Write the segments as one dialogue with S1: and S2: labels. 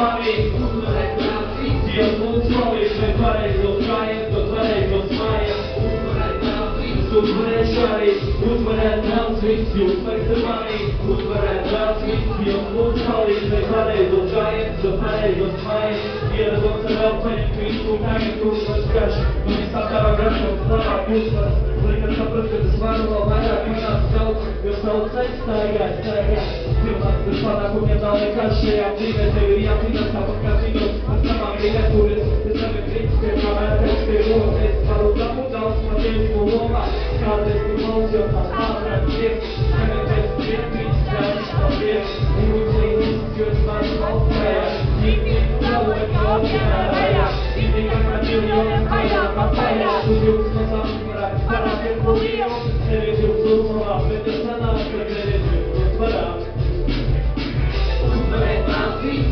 S1: money. Good good you, make the money. Good good kūsmas. Laikam saprast, ka tas varu vēl vairāk manās kaut, jo ceļu staigāju, staigāju. Pilnāts bez panākumiem nav nekad šajā dzīvē, tev ir jācīnās tāpat kā cīnos ar savām mīļākūries. Es tevi kritiski, kā vērtēs pie rokas, es varu dabūt daudz patiesību lomā. Kādreiz tu klausi, jo tā ātrāk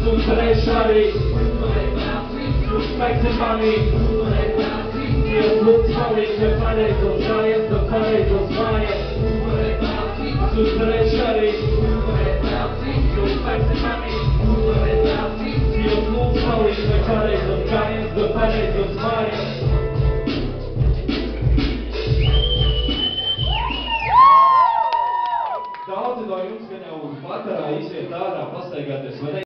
S1: mums palīdz, jau vakarā iziet ārā, pastaigāties, vai ne?